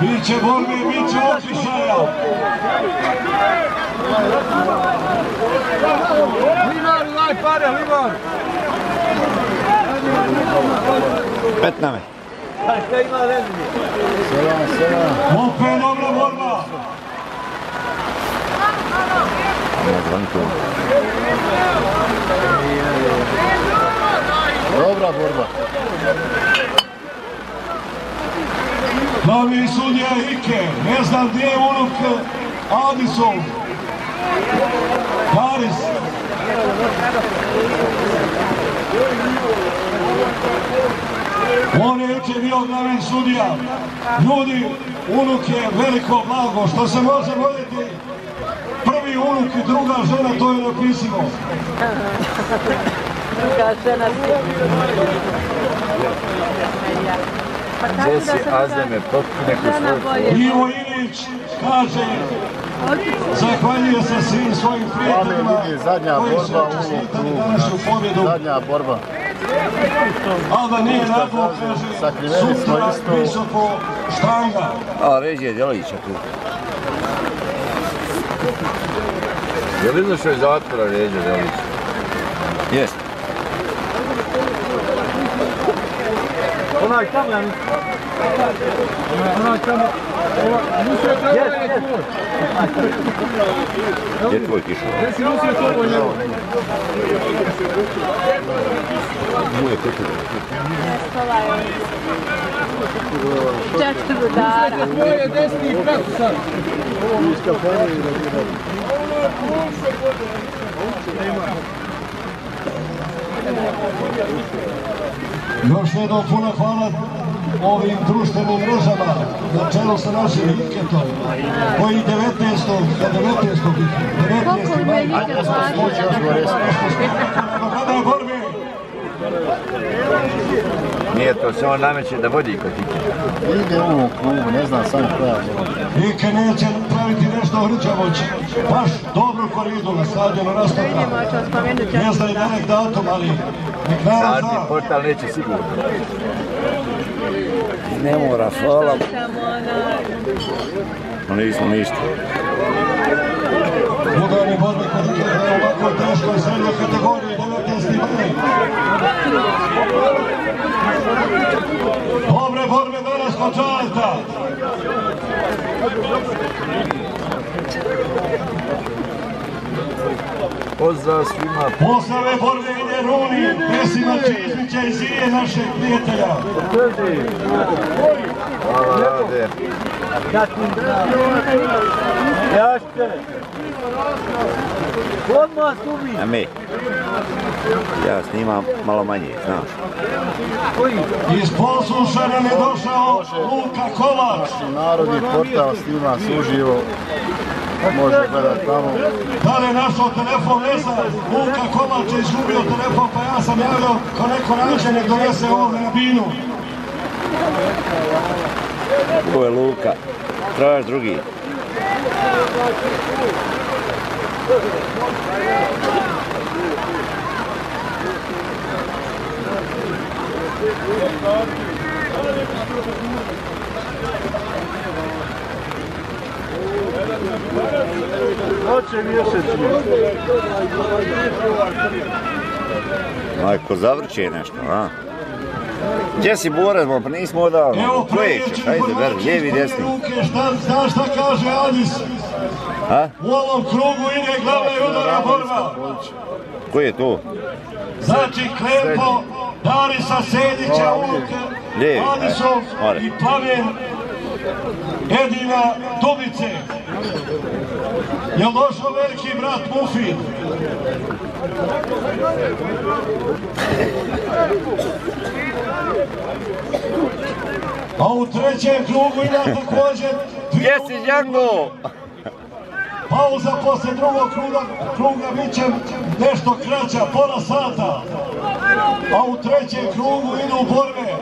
Biće borbe, biće okišaja. Livar, daj pare, Livar! Pet na me. Šta ima rezmi? Opet dobra borba. Na zvonku. Dobra borba. Glavni sudija Ike, ne znam gdje je unuk Adisov. Paris. On je juče bio glavni sudija. Ljudi, unuk je veliko blago, što se može voljeti prvi unuk i druga žena, to je napisivo. Druga žena Gdje si Azeme, potpune ko svoj Ivo Ilić kaže Zahvaljuje se svim svojim prijateljima zadnja koji su borba u klubu. današnju pobjedu. Zadnja borba. Ali da nije nadlo, kaže, sutra isto. visoko štanga. A, režije Djelića tu. Je li izašao iz zatvora Ređe Delić? Jest. Onaj tamo, ja mislim. Onaj tamo. Musio je trebao tvoj. Gdje je tvoj kišo? Gdje si nosio to po njemu? Moje kutu. Četiri rudara. Tvoj je desni prat sad. Još jednom puno hvala ovim društvenim mrežama na čelu sa našim Iketom koji 19. 19. 19. Koliko im je Iket platio? Kada je borbe, Nije to se on nameće da vodi kod tike. Ide u ovom klubu, ne znam sam koja borba. Ike neće praviti nešto hrđavoć. Baš dobru koridu na stadionu Rastoka. Ne zna i danek datum, ali nek narod Zadnji zna. portal neće sigurno. Ne mora, hvala. No nismo ništa. Udarni borbe kod Ike je ovako teškoj srednjoj kategoriji 19. maj. Dobre borbe danas kod. Pozdrav svima. Posle ove borbe ide Runi, Pesima Čižnića i Zije našeg prijatelja. Hvala rade. Jašte. Odmah subi. A mi? Ja snimam malo manje, znaš. Iz posluša nam je došao Luka Kovač. Narodni portal snima suživo. Može gledat tamo. Da li je našao telefon, ne znam. Luka Kovač je izgubio telefon, pa ja sam javio ko neko nađe, nek donese ovome na binu. Ovo je Luka. Trebaš drugi. Hoće mjeseci. Majko, zavrće nešto, a? Gdje si borazmo, pa nismo odavno. Evo Koje ćeš, ajde, ver, lijevi, desni. Ruke, šta, znaš šta kaže Adis? A? U ovom krugu ide glavna i udarna borba. Koji je to? Znači Klepo, Darisa Sedića, Lijevi, Adisov i Plaven Edina Dubice. Jel došao veliki brat Mufin? A u trećem krugu ima također Gdje si, Django? Pauza posle drugog kruga, kruga bit će nešto kraća, pola sata. A u trećem krugu idu borbe.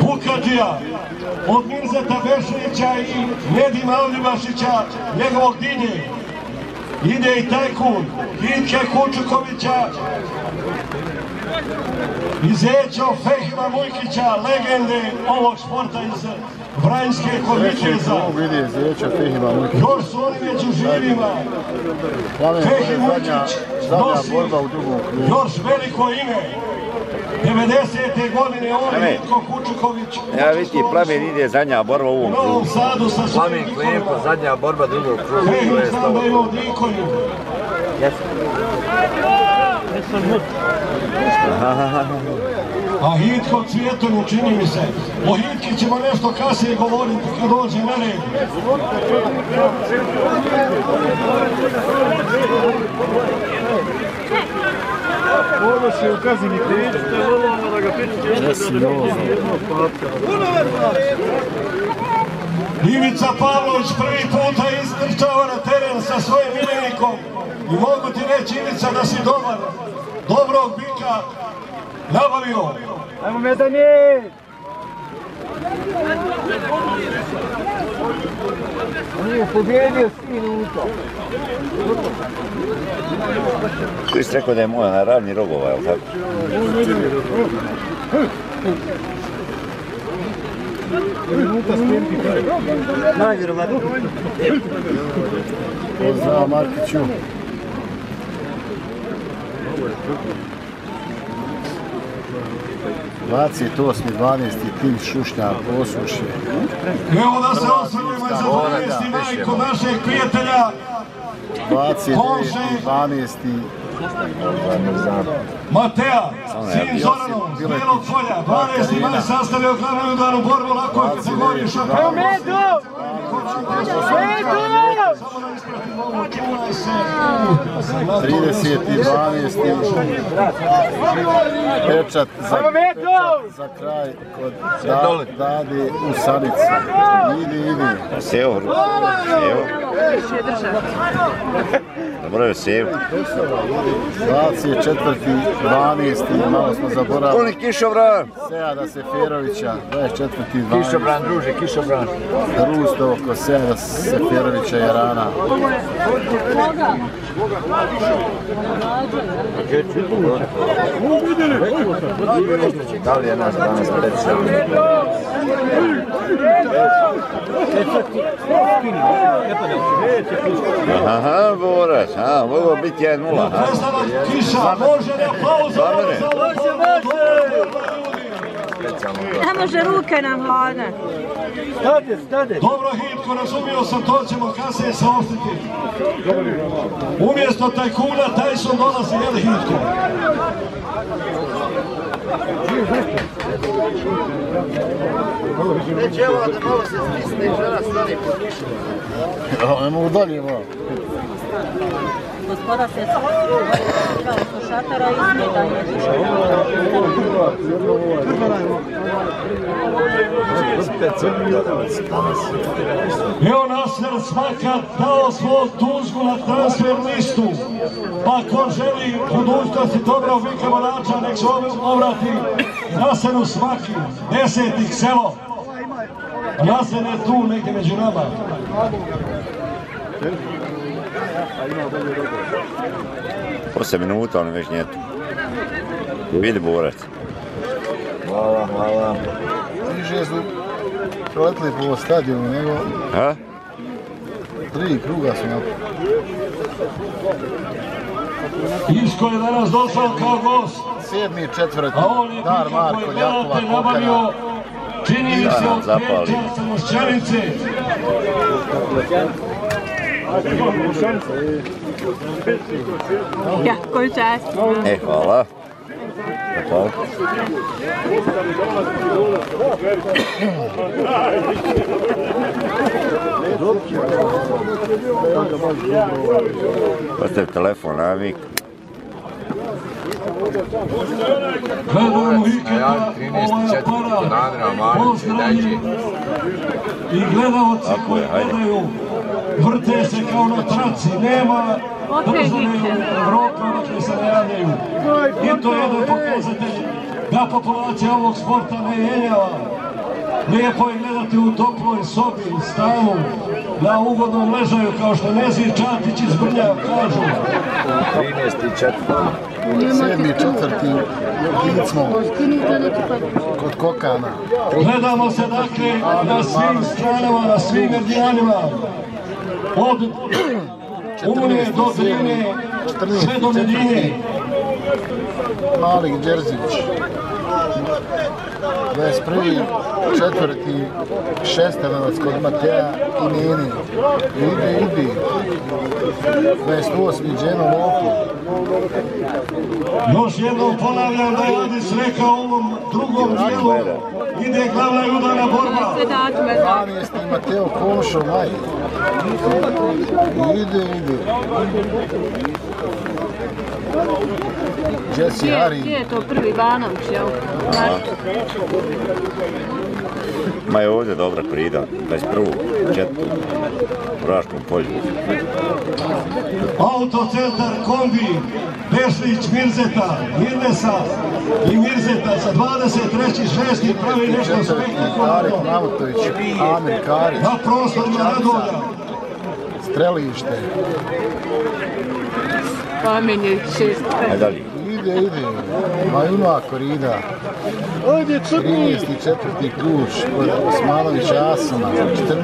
Bukadija od Mirzeta Bešlića i Nedima Avljivašića, njegovog dinje. Ide i tajkun Inke Kučukovića i Zećo Fehima Mujkića, legende ovog sporta iz Vranjske kod Treći Viteza. krug vidi. Još su oni među živima. Plamen, to Fehi je zadnja, Mujkić nosi borba u drugom krugu. još veliko ime. 90. godine on. Vitko Kučuković. Ja vidi, plamen ide zadnja borba u ovom Novom krugu. Sadu sa svojim Plamen Klempo, zadnja borba drugog kruga, to Fehi je znam da stavo. ima u Dikonju. A Hitko Cvjetonu čini mi se. O Hitki ćemo nešto kasnije govoriti kad dođe na red. Ivica Pavlović prvi puta istrčava na teren sa svojim miljenikom i mogu ti reći Ivica da si dobar, dobrog bika nabavio. Ajmo medanje! On je pobjedio sin Uto. Koji ste rekao da je moja na ravni rogova, je li tako? Najvjerovatno. Pozdrav Markiću. Ovo je. 28. 12. tim Šušnja posuše. Evo da se osvrljamo za 12. majko našeg prijatelja. 23.12. Matea, sin Zoranov, Zdjelo Polja, 12. maj sastavio glavnom udaru borbu, lako je kategoriju šampionu. Evo 30.12. Pečat za, za kraj kod da, Dadi u Sanicu. Idi, idi. Evo, evo. Evo, evo. Dobro je seo. 24. 12. malo smo zaboravili. Puni kišobran. Sejada Seferovića, 24. 12. Kišobran, druže, kišobran. Rustovo kod Sejada Seferovića i Rana. Da li je naš danas pečan? Aha, borac, a, mogu biti 1-0, ha? Prestanak kiša, može da pauza, Za mene. može, može. Ne može ruke nam hlada. Dobro, Hitko, razumio sam, to ćemo kasnije saopštiti. Umjesto tajkuna, Tyson dolazi, jel Hitko? Evo, ne mogu dalje, malo. Gospoda se šatara i šatora. Evo Nasser Svaka dao svoj tuzgu na transfer listu. Pa ko želi budućnosti dobro Vika Morača, nek se obrati Naseru Svaki, desetih selo. Naser je tu negdje među nama. Osam minuta, on već nije tu. Vidi borac. Hvala, hvala. Niže su proletili po stadionu, nego Ha? tri kruga su napravili. Isko je danas došao kao gost. Sedmi, četvrti, A on je Dar Vika Marko, koji Jakova, gledate Kokana. nabavio čini mi se od zapali. Peča sa Mošćanice. Ja, koju čast. E, hvala. Hvala. Ostavi telefon, navik. Gledamo Viketa, 13. ovaj četvrti kod Andreja aparat, Marića, pozdravlji. dađe. I gledalci koji gledaju, vrte se kao na traci, nema države Vikend. roka odakle se ne javljaju. I to je jedan pokazatelj da populacija ovog sporta ne jenjava. Lijepo je gledati u toploj sobi, stanu, na ugodnom ležaju, kao što Nezir Čatić iz Brnja kažu. 13. četvrti. Sedmi, četvrti, smo kod Kokana. Gledamo se dakle na svim stranama, na svim medijanima. Od Unije do Drine, sve do Medine. Mali Đerzić. 21. četvrti šestanovac kod Mateja i Nini. Ide, idi. 28. Dženo Lopo. Još jednom ponavljam da je Adis rekao ovom drugom dijelu. Ide glavna i udana borba. Sve datume znam. 12. Mateo Komšo Maj. Ide, ide. Jesse Gdje, Hari. gdje je to prvi Banović, jel? Ma je ovdje dobra korida, 21. četvrti. U Raškom polju. Autocentar kombi Bešlić Mirzeta, Mirnesa i Mirzeta sa 23.6. pravi nešto spektakularno Mamutović. Amir Karić. na prostorima Radolja. Strelište. Pomen je šest. Ajde dalje. Ide, ide. Ma ima korida. Ovdje 13. četvrti kruž kod Osmanovića Asana. 14.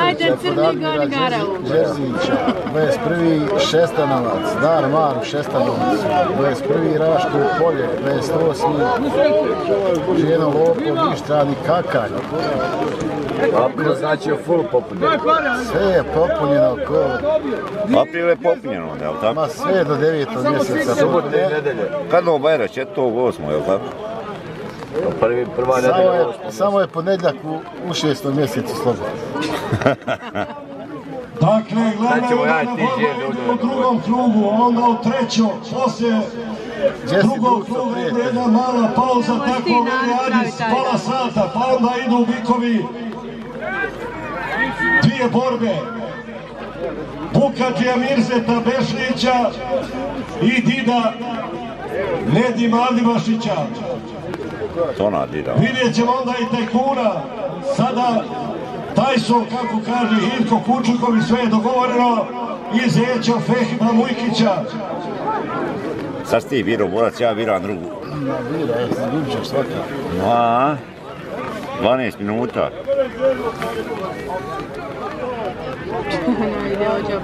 Ajde, Četvrća crni kod Admira. Đerzića. 21. Šestanovac. Dar Maru Šestanovac. 21. Raško polje. 28. Ženo Lopo, Vištrani Kakalj. April znači je full popunjen. Sve je popunjeno ko... April je popunjeno, je li tako? Ma sve do 9. mjeseca. Subote i nedelje. Kad ovo Bajra, četvrtog osmo, je li tako? Prvi, prva Samo nedelja je, osmo. samo je ponedljak u, u šestom mjesecu slobodno. Dakle, glavna ćemo ja u drugom krugu, onda u trećom, poslije drugog Duco, kruga ide jedna mala pauza, tako veli narod Adis, pola sata, pa onda idu bikovi dvije borbe. Bukatija Mirzeta Bešlića i Dida Nedima Adimašića. Nadida. Vidjet ćemo onda i tajkuna. Sada Tyson, kako kaže Hilko Kučukovi, sve je dogovoreno. I Zećo Fehima Mujkića. Sad ti birao borac, ja biram drugu. Ma bira, ja sam ljubčak svaka. A, 12 minuta.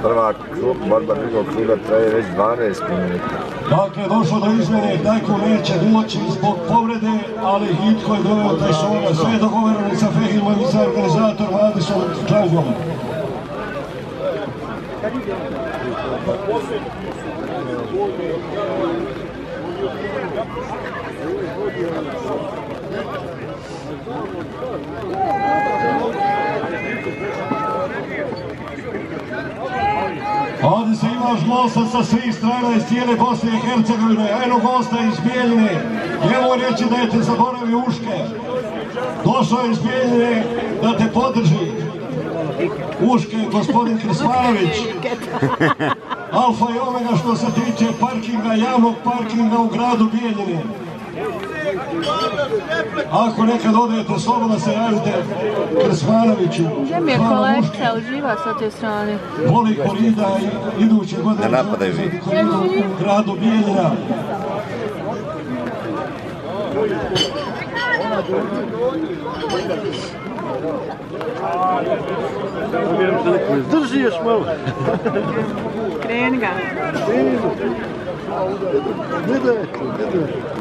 Prva klub, borba drugog kluba traje već 12 minuta. Dakle, došlo do izmjene, Dajko neće doći zbog povrede, ali Hitko je doveo Tysona. Sve je dogovoreno sa Fehilom i sa organizatorom Adisom Čangom. Ovdje se imao gosta sa svih strana iz cijele Bosne i Hercegovine, eno gosta iz Bijeljine. Evo reći da je te zaboravio uške. Došao je iz Bijeljine da te podrži. Uške, gospodin Krismanović. Alfa i omega što se tiče parkinga, javnog parkinga u gradu Bijeljine. Ako nekad odete, slobodno se javite Krismanoviću. Gdje mi je kolekcija uživa sa te strane? voli korida i iduće godine Ne napadaju želi vi. koridu u gradu Bijeljina. Drži još malo. Kreni ga. Gledajte, gledajte. Ne,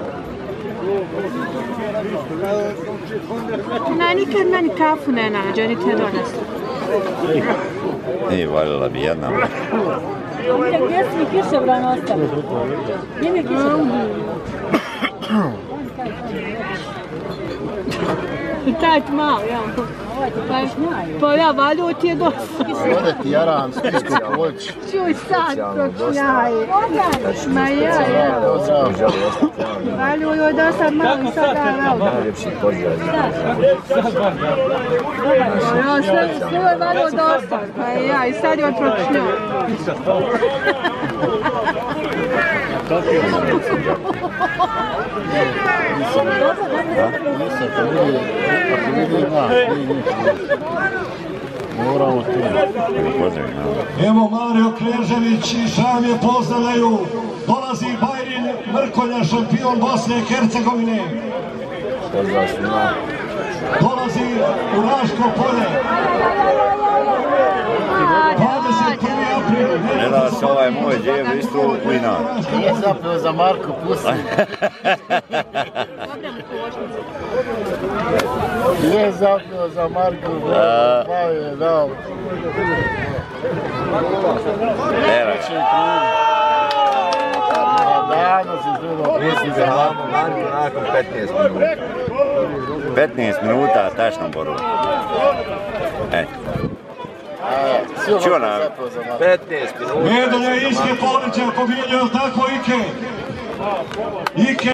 nikad meni kafu ne nađe, ni te donese. I valjala bi jedna. Gdje si mi kišobran ostavio? Gdje mi je kišobran? I taj ti malo, ja. Pa, pa ja valju ti je dosta. Ode ti jaran, spisko poć. Čuj sad, to čnjaje. Ma ja, ja. Valju joj dosta malo i sad da evo. Najljepši pozdrav. Ja, sve, sve je valju dosta. Pa ja, i sad joj pročnjao. Nisam, ako vidi, ako vidi nas, vidi njih. Moramo tu. Pozdravi, no. Evo Mario Knežević i Šam je pozdravljaju. Dolazi Bajrin Mrkonja, šampion Bosne i Hercegovine. Pozdrav svima. Dolazi u Raško polje. 21. april. Gleda se ovaj moj djev isto u Inat. Nije zapeo za Marko, pusti. Nije zapeo za Marko, pa je dao. Evo, Treći krug. A danas izgledao pusti za Marko. Marko nakon 15 minuta. 15 minuta tačno boru. E, Čuo je na- zapeo za Marko. 15 minuta. Medalja Iske Polića pobjedio, tako Ike. Ike